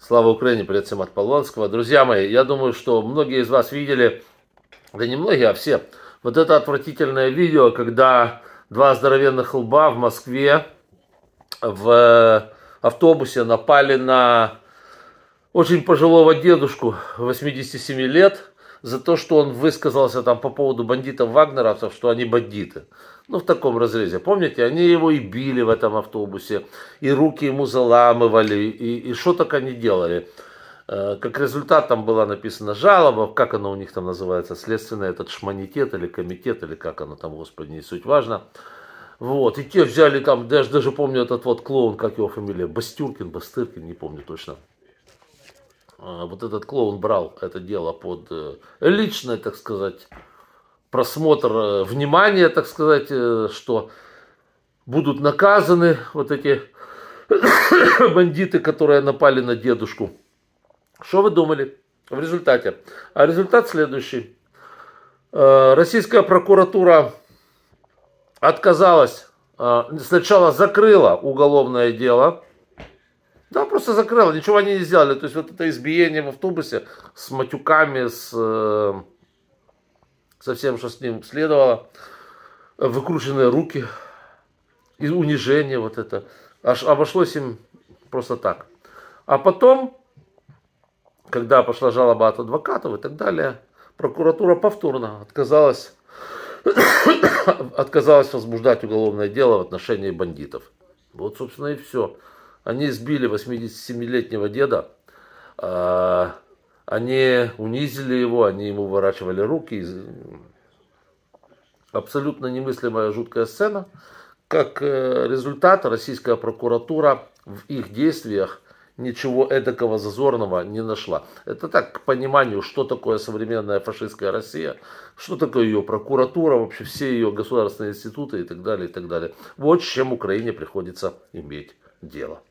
Слава Украине, привет всем от Полонского. Друзья мои, я думаю, что многие из вас видели, да не многие, а все, вот это отвратительное видео, когда два здоровенных лба в Москве в автобусе напали на очень пожилого дедушку 87 лет за то, что он высказался там по поводу бандитов вагнеровцев, что они бандиты. Ну, в таком разрезе. Помните, они его и били в этом автобусе, и руки ему заламывали, и, и что так они делали. Э, как результат там была написана жалоба, как оно у них там называется, следственный этот шманитет или комитет, или как оно там, господи, не суть важно. Вот, и те взяли там, даже, даже помню этот вот клоун, как его фамилия, Бастюркин, Бастыркин, не помню точно. А, вот этот клоун брал это дело под э, личное, так сказать, просмотр, э, внимание, так сказать, э, что будут наказаны вот эти бандиты, которые напали на дедушку. Что вы думали в результате? А результат следующий. Российская прокуратура отказалась, сначала закрыла уголовное дело, да, просто закрыла, ничего они не сделали. То есть вот это избиение в автобусе с матюками, с со всем, что с ним следовало, выкрученные руки, и унижение вот это. Аж обошлось им просто так. А потом, когда пошла жалоба от адвокатов и так далее, прокуратура повторно отказалась, отказалась возбуждать уголовное дело в отношении бандитов. Вот, собственно, и все. Они избили 87-летнего деда, а, они унизили его, они ему выворачивали руки. Абсолютно немыслимая жуткая сцена. Как э, результат, российская прокуратура в их действиях ничего эдакого зазорного не нашла. Это так, к пониманию, что такое современная фашистская Россия, что такое ее прокуратура, вообще все ее государственные институты и так далее, и так далее. Вот с чем Украине приходится иметь дело.